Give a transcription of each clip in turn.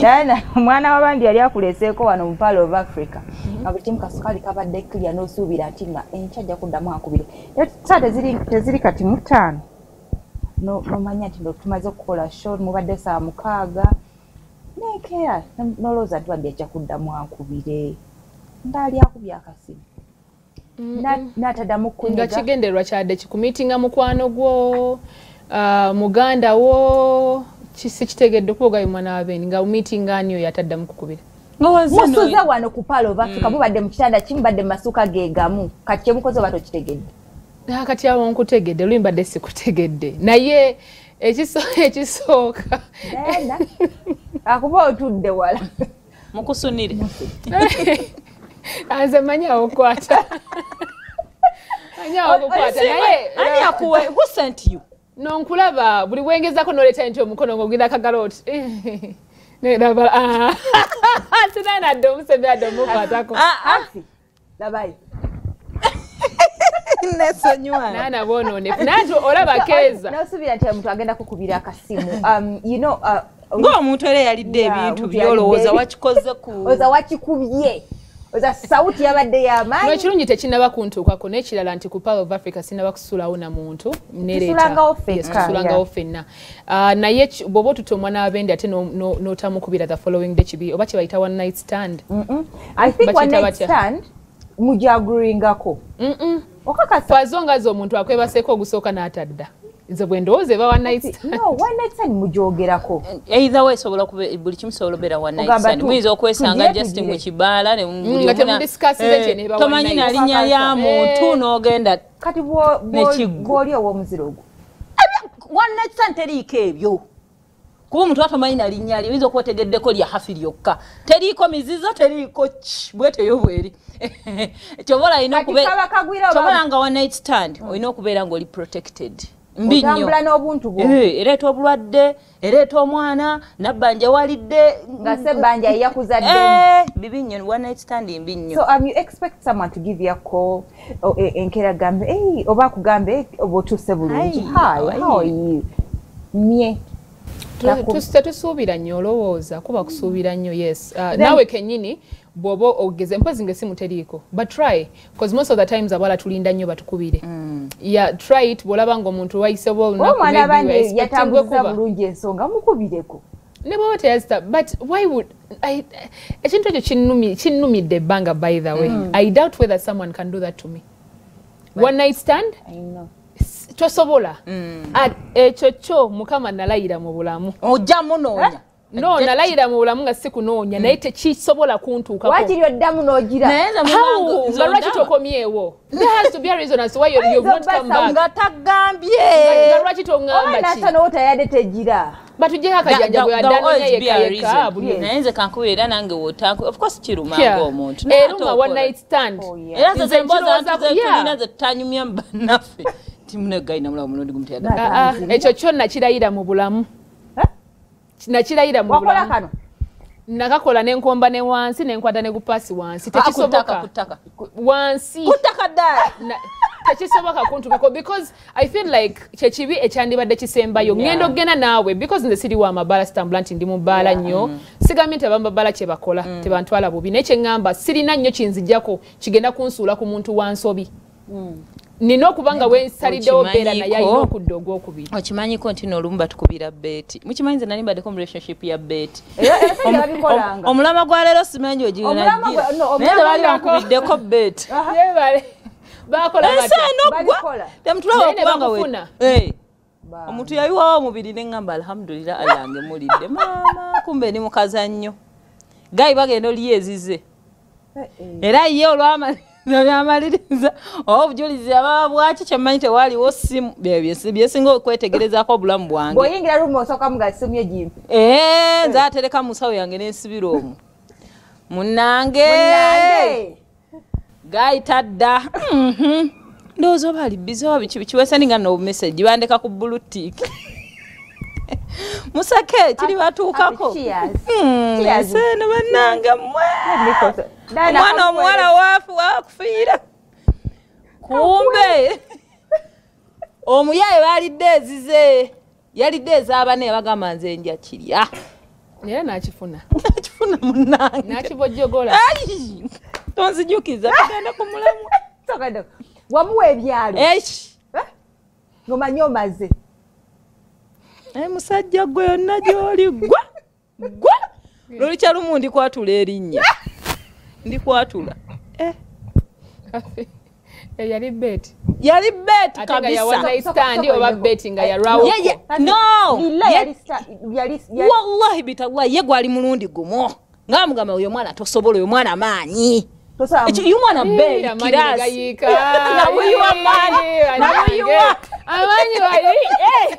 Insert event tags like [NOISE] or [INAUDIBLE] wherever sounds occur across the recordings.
dana [LAUGHS] omwana wabandi yali akuleseeko wano mu palo of africa. Nga buli kimu kasukaali kabadde kirya n'osuubira nti nga enkya ajja kuddamu akubire. Saa teziri kati mutaano. No- nomanya nti tumaze okukola show mubadde saa mukaaga. Nekeera nolowooza nti wadde ajja kuddamu akubire. Ngaali akubye akasimu. Na- n'ataddamu nga kunyiga kigendererwa kyadde kikumiitinga mukwano gwo ah, muganda wo ki- sikitegedde kuba ogabi mwana wabeeni nga miitinga ani oyo ataddamu kukubira? Musuze wano ku palo of africa mubadde mu kitanda kimu badde mu masuka ge gamu? Kati kyemukoze oba tokitegedde Ah, kati awo nkutegedde luli mbadde sikutegedde. Naye ekiso- [LAUGHS] ekisooka akuba otudde wala. Mukusunire. Nze manyi awokwata awokukwata naye ani akuwe? Who sent you nonkulaba buli bwengezako noleeta nti omukono ng'ogenda akagalo oti [LAUGHS] neraba [LAUGHS] sinanadde omusebe adde omukwatako. Afi labayo [LAUGHS] nesonyiwa naana bwononefu nanti olaba keeza. nosuubira nti omuntu agenda kukubira akasimu Um, you know, uh, ng'omuntu era yalidde ebintu byolowooza wakikoze ku oza wakikubye oza sawuti yabadde yamaanyi ekirungi tekinaba kuntuukako n'ekirala nti ku Pearl of africa sinaba kusulawo na muntu Tusulangawo ffekka, tusulangawo yeah. ffenna. Ah, naye bw'oba otuta omwana w'abendi ate no- no- n'otamukubira the following day kibi oba kyebayita one night stand? I think one night stand mujaguringako okakasa twazonga zi omuntu akwebaseeko ogusooka n'atadda nze bwe ndowooza eba stand. mugyogerako. Either way esobola kube buli kimu sobola obeera tu- muyinza okwesanga just mu kibaala na- temudiscussire Eh, tomanyi night. nalinnya lya muntu Eh. n'ogenda kati bw'oli ow'omuziro ogwo? One night stand teriiko ebyo. Kuba omuntu atomanyi nalinnya lye oyinza okuba otegeddeko lya hafi lyokka. Teriiko mizizo teriiko ki? Bweteyo bweri. [LAUGHS] Kyobola nga one night stand olina okubeera ngaoli protected otambula n'obuntu bwo. Eh, ereeta obulwadde ereeta omwana nabbanja walidde. Nga sebbanja yeyakuzadde Eh, bibi nnyo one night stand mbi nnyo so um, you expect someone to give you a call e- enkeera gambe oba akugambe "Hey, oba otuuse bulungi? Hi how are you? mye. Tetusuubira nnyo olowooza kuba kusuubira nnyo yes. Uh, naawe kennyini bw'oba ogeze mpozi ng'essimu teriiko but try because most of the times abawala tulinda nnyo batukubire. Yeah, try it bw'olaba ng'omuntu wayisebo olunaku omwana maybe abandi expecting yatambuza bulungi ensonga mukubireko. Ne bw'oba teyazita but why would I- ekintu ekyo kinnumi- kinnumidde ebbanga by the way. I doubt whether someone can do that to me. One night stand? S- tosobola. At- ekyo kyo mukama nalayira mu bulamu. Ojja munoonya no nalayira mu bulamu nga si kunoonya naye tekisobola kuntuukako wakiri oddamu n'ogira naye nze How? mumangu- nze nga lwaki ondaba. tokomyewo there has to be a reason as to why you're, you've not Ayinza come back nga tagambye nga lwaki oba toŋŋamba ki nasa n'otayadde tegira batugyeho akajanja bwe yaddanoonya yekayeka buli Yes. naye nze kankubira era nange wotanku of course kiruma Yeah. ng'omuntu Naye ate eruma one okola. night stand yeah. era ze Nze zembooza nkirowooza- nti ze yeah. tulina ze tutanyumya mu bannaffe timunegayina mulamu mulondi gumuteyadda Na- ekyo kyo nakirayira mu bulamu Eh? Nakirayira mu wakola kano? Nakakola nenkomba ne wansi nenkwata ne gupaasi wansi. Kutaka tekisoboka. wansi. Kutaka ddala Na- tekisoboka kuntukako because i feel like kyekibi ekyandibadde kisembayo. Yeah. ngenda okgenda naawe because nze siri wa mabaala sitambula nti ndi mu bbaala nnyo. Sigambye nti abamabaala kye bakola tebantwala bubi. Naye kyeŋŋamba sirina nnyo kinzijjako kigenda kunsuula ku muntu wa nsobi nina okuba nga wensaliddewo beera naye alina okudda ogwokubiri. Okimanyiko nti nolumu batukubira beeti mukimanyi nze nali mbaddeko mu relationship ya beeti omulama gwa leero simanyi Omulama gwa- no, oginaye gwako. bankubiddeko beeti ensi Balikola. temutulaba okubanga we omuntu yayiwawo omubiri neŋŋamba alhamdulillah alange mulidde. [LAUGHS] Maama kumbe ni mukazannyo. Gayi bagenda oli ezize era ye olwamaliriza byamaliriza. Oba obujulizi ababa bwaki kyemmanyi tewaaliwo simu bye byesi- byesinga okwetegerezako obulamu bwange. Bw'oyingira rumu osooka muga simu ye gimpi ee nze atereka mu nsawo yange nensibira omwo munange munange gayita dda. Mhm. ndowooza oba ali bizi oba biki bikiwesa ninga nobumeseji bandeka ku bulutik museke kiri batuukako Cheers. Hmm, Cheers. ese eno bannange mmwe. Omwana omuwala waafu wakufiira kumbe [LAUGHS] omuyaye balidde ezize yalidde ez'abana yabagamba nze nja kirya. Era nakifuna. [LAUGHS] Nakifuna munange nakibojjogola. Ai! tonzijukiza [LAUGHS] tugenda ku mulamwa wamuwa ebyalo. Eish! ng'omanyi omaze. Naye musajja gwe yonna gy'oli gwa gwa. Lolukya lumu? Ndikwatula erinnya. [LAUGHS] Ndikwatula. Eh, Eh, yali bet. Yali sta- yali yali- wallahi bitallahi ye gwali mulundi gumu. Nga mugamba oyo mwana tosobola oyo mwana maanyi tosobola Ekyo- yu mwana be amaanyi kirasi negayiika [LAUGHS] Namuyiwa maanyi, namuyiwa. amaanyi wali? [LAUGHS] Eh.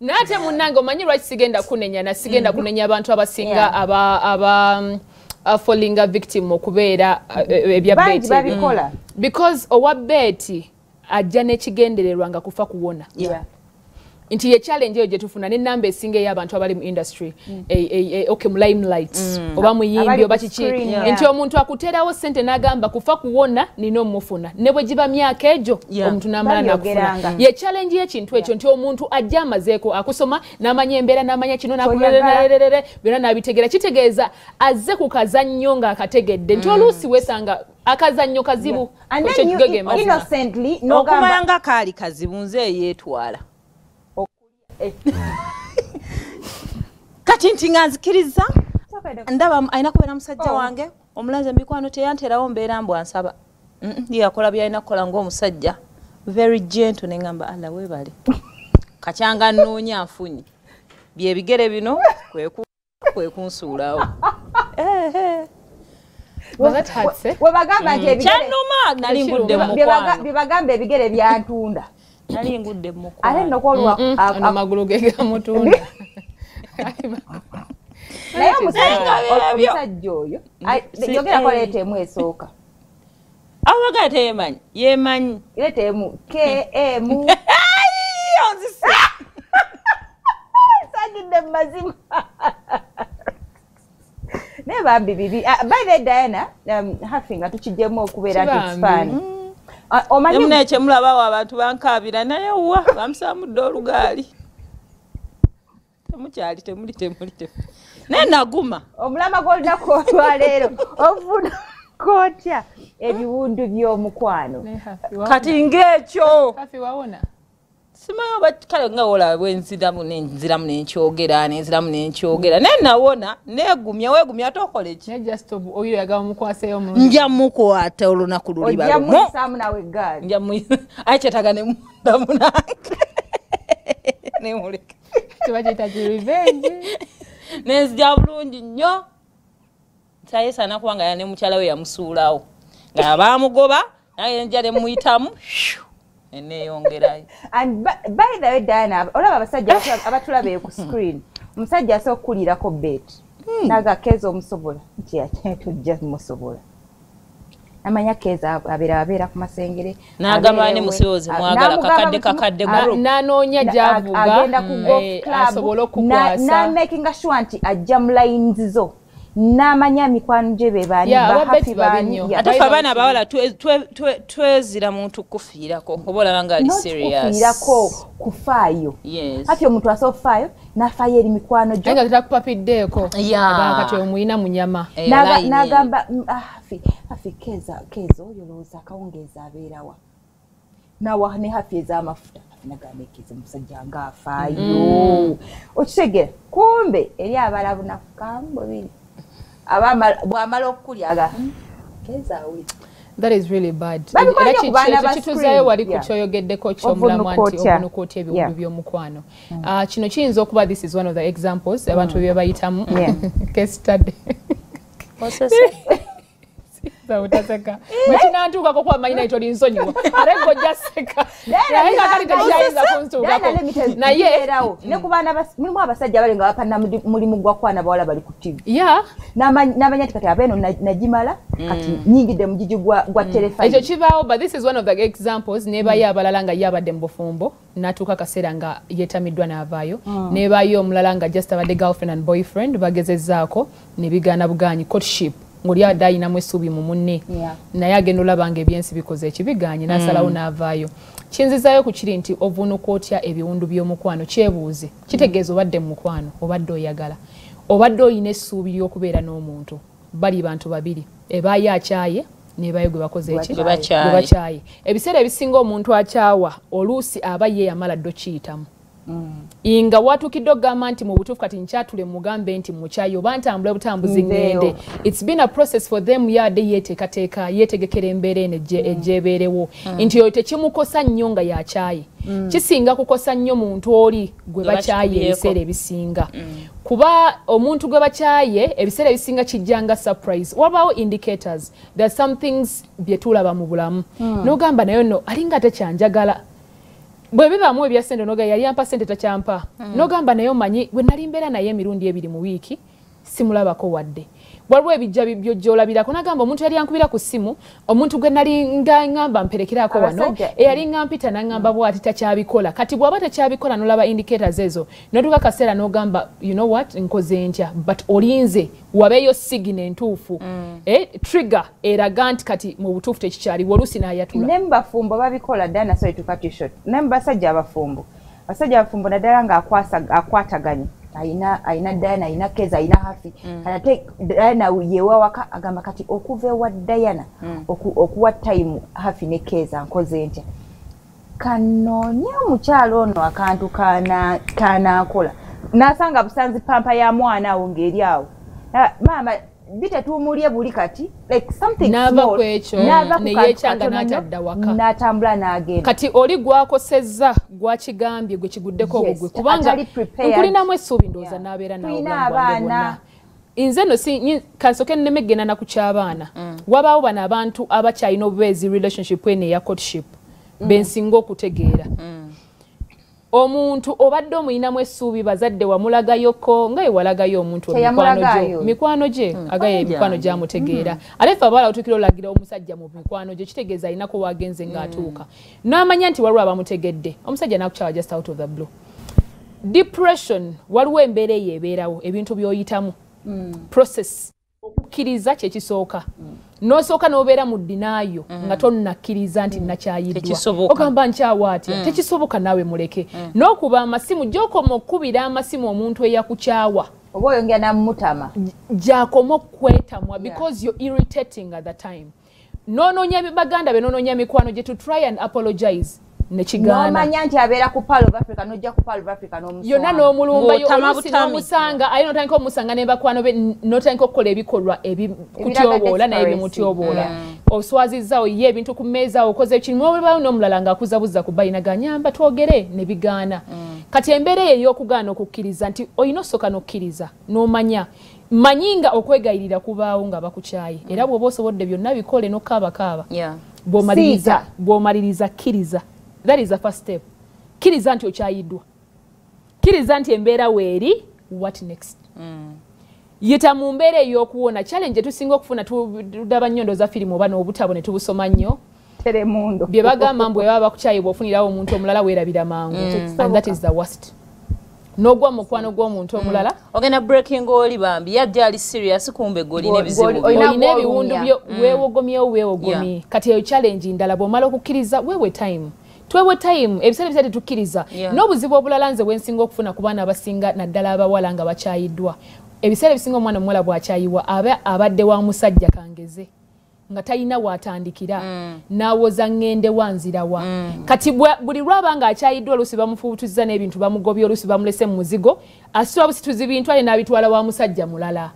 Naate munnange omanyi lwaki sigenda kunenya na sigenda kunenya abantu abasinga aba aba um, afolinga victim okubeera uh, ebya bangi beti. babikola. Because owa beti ajja n'ekigendererwa nga kufa kuwona. Yeah. Nti ye challenge eyo gyetufuna nenamba esinga ey'abantu abali mu industry e- e- e- okay mu limelight oba muyimbi oba kiki. yeah. nti omuntu akuteerawo sente n'agamba kufa kuwona nina omufuna. Ne bwe giba myaka egyo Yeah. omuntu n'amala nakufuna. ye challenge y'ekintu ekyo nti omuntu ajja amazeeko akusoma n'amanya embeera n'amanya kino Ky'oyagala. nakulererere byonna n'abitegeera. Kitegeeza azze ku kazannyo ng'akategedde. Nti oluusi wesanga akazannyo kazibu okumanya nogamba nga kaali kazibu nze yeetwala [LAUGHS] kati nti nga nzikiriza ndaba alina kubeera musajja Oh. wange omulanze mikwano teyanterawo mbeera mbw ansaba. Mm, ye yakola byalina kukola ngaomusajja very gentle neŋamba ala webale [LAUGHS] kacyanga nnoonya nfunye byebigere bino kweku- kwekunsuulawo [LAUGHS] webagamba nti ebigere- kyannuma nali ngudde mu bye baga- mukwano bye bagamba ebigere byantunda nali ngudde mu ate mukwano nokwolwa Mm, ono magulu ge gamutunda [LAUGHS] naye omusajja omusajja oyo Si- yogerako eh. leeta emu esooka [LAUGHS] abo bagala teyemanyi yemanyi leeta emu kemu [LAUGHS] sagidde mu mazima. Naye bambi bibi. Ah, by the diana um, hafi nga tukijjemu okubeera nti emuna ekyemulabawo abantu bankaabira naye wa? Bamusamudde olugaali. Temukyali temuli temuli naye naguma. Omulama gw'olunaku olwaleero ofuna kootya ebiwundu by'omukwano? Kati ng'ekyo simanyi kale nga wola bwenziramu nenziramu nenkyogera nenziramu nenkyogera naye nawona neegumya weegumya ate mukwaseyo omulungi. Nja mukwata olunaku luli ojja balumu. muyisaamu nawe eggaali. Nja mu [LAUGHS] aye kyetaga nemunda munange. Nemuleka ki nenzija bulungi nnyo. Sayesaana kubanga ya ne mukyala we yamusuulawo. Nga bamugoba naye nja nemuyitamu eneeyongerayo and by- the way diana olaba abasajja abatula- abatulaba eyo ku screen. Omusajja asobola okukulirako bet naga keeza omusobola. Nti ate tujja musobola. Amanya keeza abeera abeera ku masengere N'agamba abeera ne ewe. musiwozi Ah, mwagala kakadde kakadde Ah, nanoonya na- gyavuga. agenda ku golf eh, club, asobole okukwasa. N'amakinga sure nti ajja mu layinzi zo n'amanya mikwano gye be baani bahafi baani ate fe Bayina abaana abawala twe- twe- twe- twezira muntu kufiirako oba olaba nga ali serious. nokufiirako kufaayo Yes. hafi omuntu asobola okufaayo n'afaayo eri mikwano gyo nga tetakupapiddeeko kati omuyina mu nyama. Eh, n'agamba "Mm, ah, hafi hafi keeza oyo lowooza akawungeeza abeerawa nawa ne hafi ez'amafuta. Ekeeza omusajja ng'afaayo. Okitegera kumbe eri abala bunafu kambubiri Abamala- bw'amala okukulya aga "Mm, keeza awe that is really bad Babikola Era nnyo ku baana ba kituzayo screen. wali ku Yeah. kyoyogeddeko kyomulamwa nti Ovunukootya. obunukootya ebiwundu Yeah. by'omukwano Ah, kino kiyinza okuba this is one of the examples abantu bye bayitamu Yeah. [LAUGHS] case study [LAUGHS] Osese. otaseka ekinantuukako kuba manyi naye tolinsonyiwa ate gojja seka. Naye kakati tekyayinza kuntuukako naye ne ku baana mulimu abasajja abali nga bapana mulimu gwa kwana bawala bali ku ya. N'amanya nti kati abeeno na- nagimala kati nyingidde mu gigi gwa ekyo terefayini kibaawo but this is one of the examples. Nebayo abalala nga ye abadde mu bufumbo natuuka akaseera nga yeetamiddwa n'avaayo nebayo omulala nga just abadde girlfriend and boyfriend. Bagezezzaako ne bigaana bugaanyi courtship ng'oli abadde ayinamu essuubi mu munne. Naye agenda olaba nga ebyensi bikoze ekibiganye n'asalawo n'avaayo. Kinzizaayo ku kiri nti ovunuka otya ebiwundu by'omukwano kyebuuze. Kitegeeza obadde mu mukwano obadde oyagala. Obadde olina essuubi ly'okubeera n'omuntu. Bali bantu babiri ebaayo akyaye nebayo gwe bakoze eki Gwe bakyaye. Ebiseera ebisinga omuntu akyawa oluusi aba ye yamala ddo kiyitamu nga watuukidde okugamba nti mu butuufu kati nkyatule mugambe nti mukyayi oba ntambula butambuzi Nveeyo. ŋŋende its been a process for them yadde yeteekateeka yeetegekera embeera eno egye- egyebeerewo. Nti oyo tekimukosa nnyo nga yakyaye kisinga kukosa nnyo muntu oli gwe bakyaye bakikubyeko. ebiseera ebisinga. Kuba omuntu gwe bakyaye ebiseera ebisinga kijjanga surprise. Wabaawo indicators that some things bye tulaba mu bulamu. N'ogamba naye no alinga tekyanjagala bwe bibaamu ebya sente noga yali ampa sente takyampa n'ogamba naye omanyi bwe nali mbeera naye emirundi ebiri mu wiiki simulabako wadde. Waliwo ebijja byo gyolabirako. Nagamba omuntu yali ankubira ku ssimu omuntu gwe nali nga ŋŋamba mperekerako wano eyali ŋŋampita naŋŋamba bwati takyabikola. Kati bw'aba takyabikola nolaba indicators ezo notuka kaseera n'ogamba you know what? Nkoze ntya. But olinze wabeeyo sigina entuufu. Eh, trigger eraga nti kati mu butuufu tekikyaliwo oluusi n'ayatula. Ne mubafumbo babikola ddala nasobola tukatishot ne mubasajja abafumbo. Basajja abafumbo naddala nga akwasa- akwataganye ayina ayina dayana ayina keza ayina hafi. Ate dayana yewawaka agamba kati okuva ewa dayana oku- okuwa time hafi ne keza nkoze ntya? Kanoonye omukyalo ono akantu kana- kanaakola nasanga busanzi pampa ya mwana awo ng'eri awo. Maama bitetuumulye buli kati like something small. ku ekyo, N'ava ku ne kantu yeekyanga katono nnyo, n'atadda waka. n'atambula n'agenda. Kati oli gwakosezza gwakigambye gwe kiguddeko obugwe kubanga nkulinamu essuubi ndowooza n'abeera bwonna. nze no si kansoke nneme genda na ku ky'abaana. Wabaawo bano abantu abakyalina obubeezi relationship eno eya courtship. Bensinga okutegeera omuntu obadde omuyinamu essuubi bazadde wamulagayoko nga ye walagayo omuntu mu mikwano gye? Agaye emikwano gyamutegeera. Ate fe abawala otuukira olagira omusajja mu mikwano gye kitegeeza alinako wagenze ng'atuuka. N'amanya nti waliwo abamutegedde. Omusajja nakukyawa just out of the blue. Depression waliwo embeera eyo ebeerawo ebintu by'oyitamu. Process okukkiriza kyekisooka n'osooka n'obeera mu dinaayo nga tonnakkiriza nti nakyayiddwa Tekisoboka. ogamba nkyawa atya? Tekisoboka naawe muleke. N'okuba amasimu gy'okoma okkubira amasimu omuntu eyakukyawa oba oyongera namumutama. Gyakoma okwetamwa because you're irritating at the time. Noonoonya baganda be noonoonya mikwano gye to try and apologize nekigaana nomanya nti abeera ku pal of africa nojja ku pal of africa yonna n'omuswanga n'omulumba Ng'otama oluusi butami. n'omusanga. Aye notandika omusanga ne bakwano be notandika okukola ebikolwa ebikutyoboola naye bimutyoboola oswazizaawo ye ebintu ku mmeeza awo okoze kirimu olwawo n'omulala ng'akuzabuza ku bayina ganyamba twogere ne bigaana kati embeera eyo ey'okugaana okukkiriza nti olina osooka n'okkiriza n'omanya manyi nga okwegayirira kubaawo nga bakukyaye. Era bw'oba osobodde byonna bikole Siita. bw'omaliriza kkiriza that is the first step. Kkiriza nti okyayiddwa kkiriza nti embeera weeri what next? Yita mu mbeera ey'okuwona challenge tusinga okufuna tudaba nnyo ndooza firimu oba n'obutabo ne tubusoma nnyo. Bye bagamba mbu bwebaba bakukyaye bw'ofunirawo omuntu omulala weerabira mangu. And that is the worst. N'ogwa mu mukwano gw'omuntu omulala. Ogenda breaking oli bambi yadde ali serious kumbe golina ebiwundu byo weewogomyewo weewogomye. Kati eyo challenge ndala bw'omala okukkiriza weewe time twewe time ebiseera ebisera tetukkiriza. N'obuzibu obulala nze bwensinga okufuna ku baana abasinga naddala abawala nga bakyayiddwa. Ebiseera ebisinga omwana omuwala bw'akyayiwa aba abadde wa musajja kangeze nga talina waatandikira n'awoza ŋŋende wa. Nzirawa kati buli lwaba nga akyayiddwa oluusi bamufubutuziza n'ebintu bamugobye oluusi bamulese mu muzigo asitula busituzi bintu ale n'abitwala wa musajja mulala.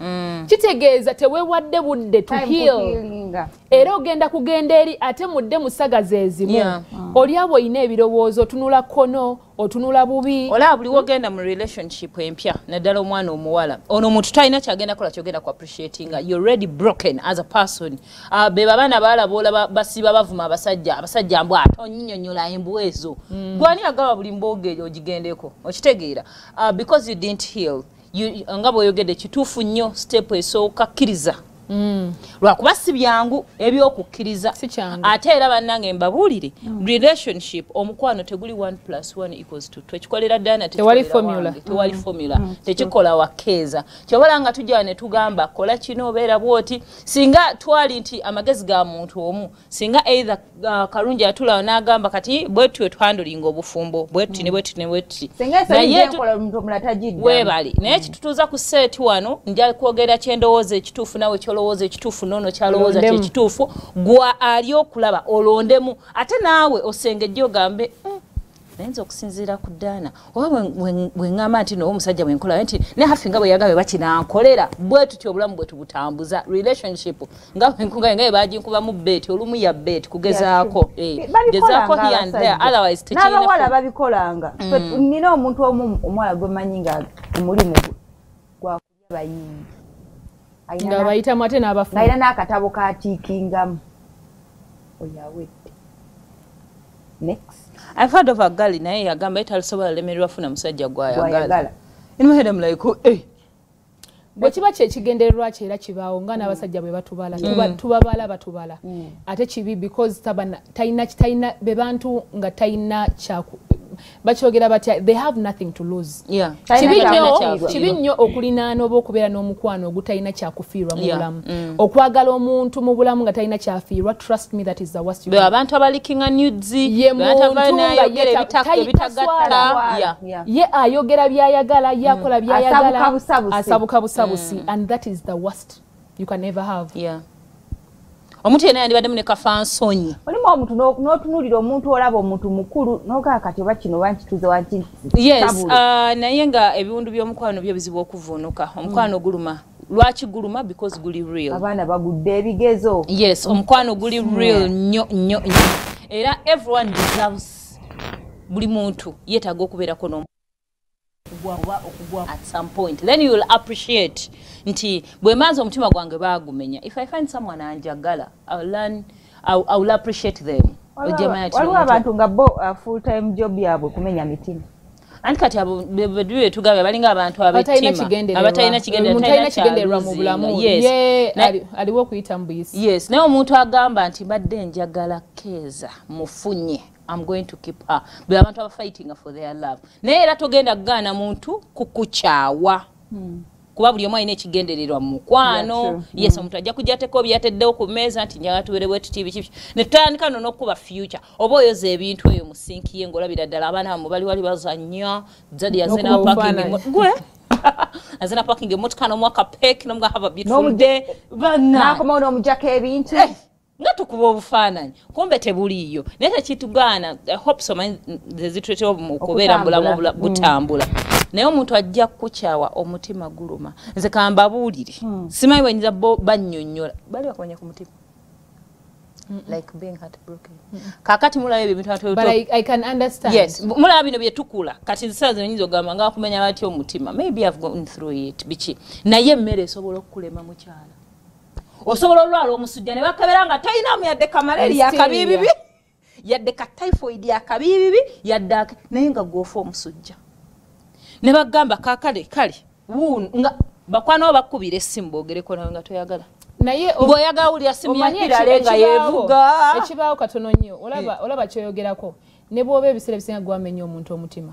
Kitegeeza teweewadde budde to heal. era ogenda kugenda eri ate mudde mu ssagaza ezimu. Yeah. oli abo olina ebirowoozo otunula kkono otunula bubi. Olaba buli wogenda mu relationship empya naddala omwana omuwala ono omuntu talina kyagenda kola kyogenda ku appreciatinga you already broken as a person. Uh, be babaana bawala boolaba basiba bavuma abasajja abasajja mbw ate onyinyonyola embwa ezo. Mm. gwani agaba buli mbooga eyo ogigendeko? Okitegeera. Uh, because you didn't heal nga bweyogedde kituufu nnyo step esooka kkiriza lwakuba si byangu ebyokukkiriza. Ate era bannange mbabuulire relationship omukwano teguli 1 plus 1 equals to twekikolera ddana Tewali formula. formula. Tekikola wakeeza kyobala nga tujja ne tugamba kola kino obeera bwoti. Singa twali nti amagezi ga muntu omu singa either uh, kalungi atulawo n'agamba kati bwetutyo twandulinga obufumbo bwetuti ne bwetuti ne bwetuti Naye weebali naye kitutuuza ku seeti wano nja kwogera kyendowooza ekituufu nawe kyolowooza ekituufu noono kyalowooza kyekituufu gwa ali okulaba olondemu. Ate naawe osengejja ogambe "Mm, nayinza okusinziira ku ddaana. Oba bwe- bwe- bwe ŋŋamba nti nowe omusajja bwenkola nti ne hafi nga bwe yagambye bakinankolera bwe tuti obulamu bwe tubutambuza. Relationship nga bwenkuga nga bwe baginkubamu beeti olumu ya beeti kugezaako eh, gezaako otherwise n'abawala babikolanga. Fe- nina omuntu omu omuwala gwemanyi nga omulimu gwakulya Alina nga na- bayitamu ate n'abafuna ng'alina n'akatabo katiikingamu oyo awedde next. I've heard of a girl naye yagamba etalisobola lemererwa funa musajja gwayagala. I'm like oh, eh. bwe kiba kyekigendererwa kyo era kibaawo nga n'abasajja bwe batubala. Tuba- tubabala batubala. Ate kibi because tabana- talina be bantu nga talina bakyogera batya they have nothing to lose. Yeah. Kibi nnyo okulinaana oba okubeera n'omukwano ogutalina kyakufiirwa mu Yeah, bulamu. Mm. okwagala omuntu mu bulamu nga talina kyafiirwa trust me that is the worst you abantu abalikinga nudes Ye muntu nga ebitagatta yeah. Yeah. ye ayogera byayagala yakola byayagala. Asabuka busabusi. and that is the worst you can never have. Yeah omuntu yenna yandibaddemu ne kafansonyi olimu omuntu n'o- n'otunuulira omuntu olaba omuntu mukulu n'ogaa kati oba kino oba nkituuze wanki yes uh, naye nga ebiwundu by'omukwano byo bizibu okuvuunuka. Omukwano guluma. Lwaki guluma? Because guli real. Abaana bagudde ebigezo. Yes omukwano guli real nnyo nnyo nnyo. Era everyone deserves buli muntu yeetaaga okubeerako n'omu okugwa oba okugwa at some point. Then you will appreciate nti bwe maazi omutima gwange baagumenya. If i find someone anjagala I'll learn, I'll, I'll appreciate them. Waliwo abantu nga bo uh, full time job yabwe kumenya mitima. Anti kati abo be- be- be tugabe balinga abantu abetimaabatalina kigendererwa. Mu bulamu. Aliwo okuyita mu buyisi. Yes. Naye omuntu agamba nti mbadde njagala keeza mufunye I'm going to keep her. Be abantu abafightinga for their love. Naye era togenda kugaana muntu kukukyawa kuba buli omu alina ekigendererwa mu mukwano. Yes omuntu ajja kujja ateko byateddewo ku meeza nti njagala tubeere bwe tuti biki biki. Ne tutandika no n'okuba future. Oba oyoza ebintu eyo mu sinki ye ng'olabira ddala abaana bamwe bali wali bazannya. Zadi yazena obufaananyi. gwe? [LAUGHS] Azena parking emotoka n'omwaka pek nomga have a beautiful day. N'akomawo n'omujjako ebintu. Eh, nga tukuba obufaananyi kumbe tebuliiyo. Naye tekitugaana I hope somanyi zezituleetera mu kubeera mu bulamu Okutambula. obula- butambula naye omuntu ajja kukukyawa omutima guluma. Nze kambabuulire. Simanyi bwenyinza bo- bannyonnyola. Bali bakomenya ku mutima. Like being heartbroken. Kakati mulaba ebyo ebintu but I, I can understand. Yes. Bu- mulaba bino byetukula kati nsaa zino nyinza ogamba nga bakumenya batya omutima maybe i've gone through it. Biki? Naye emmere esobola okukulema mukyala osobola olwala omusujja ne bakebera nga talinamu yadde still, akabibibi yeah. yadde ka typhoid akabibibi yadde ake- naye nga gwofa omusujja. Ne bagamba kakale kale nga bakwanao bakkubira essimu boogereko nawe nga toyagala. Naye o- ng'oyagala wulira simu yakirale nga yeevuga. ekibaawo katono nnyo olaba olaba kyoyogerako. Ne bw'oba ebiseera ebisinga gwamenya omuntu omutima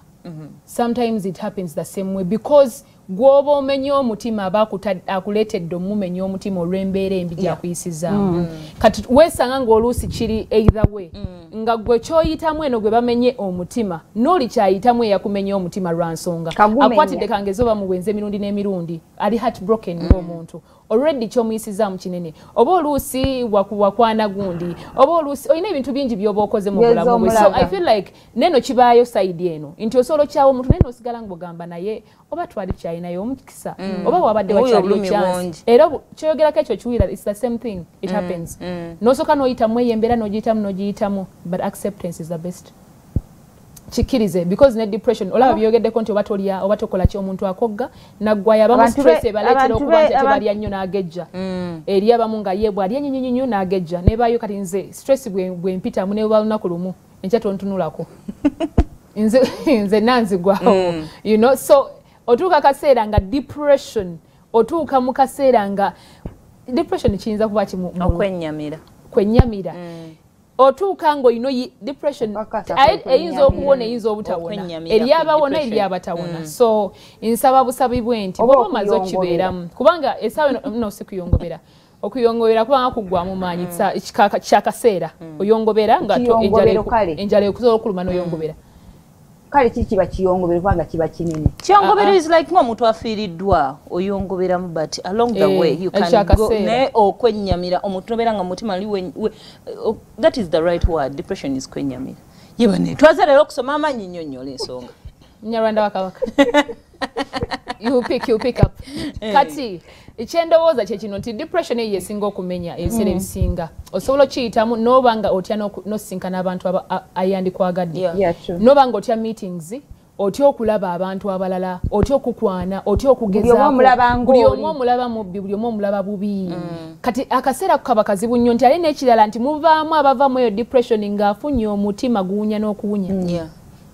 sometimes it happens the same way because gw'oba omenya omutima aba akuleetedde omumenya omutima olw'embeera embi gyakuyisizaamu kati weesanga ng'oluusi kiri either way. Nga gwe kyoyitamu eno gwe bamenye omutima n'oli kyayitamu eyakumenya omutima lwa nsonga. Akwatidde kangeze oba muwenza emirundi n'emirundi. Ali heart broken ng'omuntu. Already kyomuyisizaamu kinene. Oba oluusi wakwana gundi oba oluusi olina ebintu bingi byoba okoze mu bulamu bwe. So i feel like neno kibaayo side eno. Nti osobola okyawa omuntu naye nosigala ng'ogamba naye oba twali kyalinayo omukisa oba wabadde bungi. era kyoyogerako ekyo kiwira its the same thing it happens. nosooka n'oyitamu eyo embeera n'ogiyitamu n'ogiyitamu but acceptance is the best. Kikkirize because ne depression olaba byogeddeko nti oba tolya oba tokola ki omuntu akogga naggwayo abamu stress ebaleetera abantu okuba be- nti ate abantu- balya nnyo n'agejja. Eri abamu nga ye bwalya nnyonyonyonyo n'agejja nebaayo kati nze stress bwe- bwempitamu ne bwa lunaku lumu enkya tontunulako [LAUGHS] [LAUGHS] nze nanzigwawo you know? So otuuka kaseera nga depression otuuka mu kaseera nga depression kiyinza kuba kimu mu- okwennyamira kwennyamira Mm. otuuka ng'olina yi- depression eyinza okuwona eyinza obutawona. Eri abawona eri abatawona. Mm. so nsaba busabi bwe nti Oba bwoba omaze okibeeramu kubanga esaawa no si kuyongobera okuyongobera kubanga kuggwamu maanyi kika- kyakaseera oyongobera nga enjala ekusobola okuluma n'oyongobera kale ki kiba kiyongobere kubanga kiba kinene. Kyongobero is like ng'omuntu afiiriddwa oyongoberamu but along the Eh, way you can go naye okwennyamira omuntu nobeera nga mutima we- oh, that is the right word depression is kwennyamira. Yebane twaze leero okusoma amanyi nnyonnyola ensonga munyarwanda wakabaka [LAUGHS] you pick, you pick up. Kati ekyendowooza kyekino nti depression eyo yesinga okumenya ebiseera ebisinga osobola okiyitamu noba nga otya n'osisinkana abantu ayandikwagadde Yeah. Yeah, true. noba nga otya meetings otya okulaba abantu abalala otya okukwana otya Buli omu omulaba mubbi buli omu omulaba bubi. Kati akaseera kaba kazibu nnyo nti ate n'ekirala nti muvaamu abavaamu eyo depression ng'afunye omutima guwunya n'okuwunya. Yeah.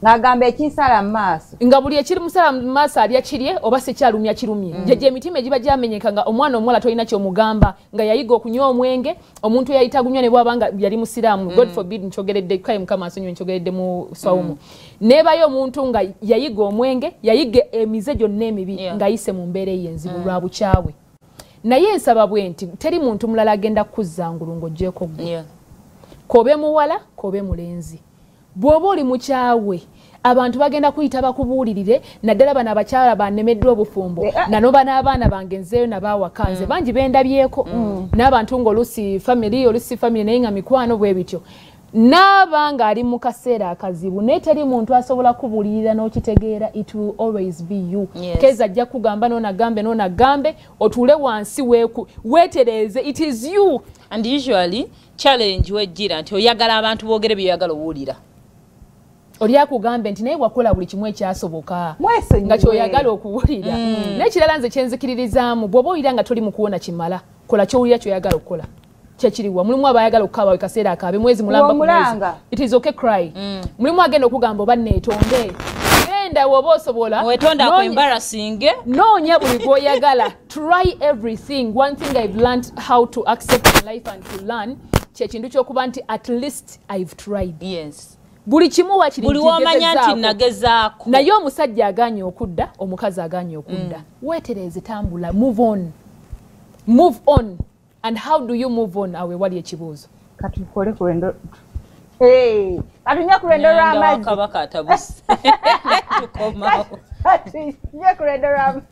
Ng'agamba ekinsala mu maaso nga buli ekiri musala mu maaso alya kirye oba sekyalumya kirumye mm. gye emitima egiba gyamenyeka nga omwana omuwala tolina kyomugamba nga yayiga okunywa omwenge omuntu eyayita gunywa ne bwaba nga yali musiraamu mm. god forbid nkyogeredde kaye mukama asonyiwe nkyogeredde mu swawumu mm. nebayo omuntu nga yayiga omwenge yayiga emize gyonna emibi Yeah. ng'ayise mu mbeera eyenzibu mm. lwa bukyawe naye nsaba bwe nti teri muntu mulala agenda kuzzangulu ng'oggyeko gwe Yeah. kobe muwala kobe mulenzi bw'oba oli mukyawe abantu bagenda kuyita bakubuulirire naddala bano abakyala banemeddwa obufumbo nanoba n'abaana bange nzeeyo nabaawakanze bangi bendabyeko n'abantu ng'olusi family olusi family naye nga mikwano bwe bityo. Naaba ng'ali mu kaseera akazibu naye teri muntu asobola kubuulirira n'okitegeera it will always be you. Yes. keza ajja kugamba noonagambe noonagambe otuule wansi weeku- weetereeze it is you. And usually challenge wejjira nti oyagala abantu boogere byeoyagala owulira oli akugambe nti naye wakola buli kimu ekyasoboka nga kyoyagala okuwulira. N'ekirala nze kyenzikiririzaamu bw'oba oyira nga toli mu kuwona kimala kola kyowulira kyoyagala okukola. Kyekiriwa mulimu abayagala okukaaba kaseera akaabe mwezi mulamba it is okay cry. Mulimu agenda okugamba oba neetonde. Genda woba osobola noonya buli gwoyagala. Try everything. One thing i've learned how to accept in life and to learn. Kyekintu kyokuba nti at least i've tried. Yes buli kimu buli nti nagezaako. Naye omusajja aganye okudda omukazi aganye okudda weetereze tambula move on. Move on. And how do you move on? Awe wali ekibuuzo. Katukole ku lwendo Hey, katunywe ku lwendo lw'amazzi kabaka atabuse [LAUGHS] tukomawo. Katunywe ku lwendo lw'amazzi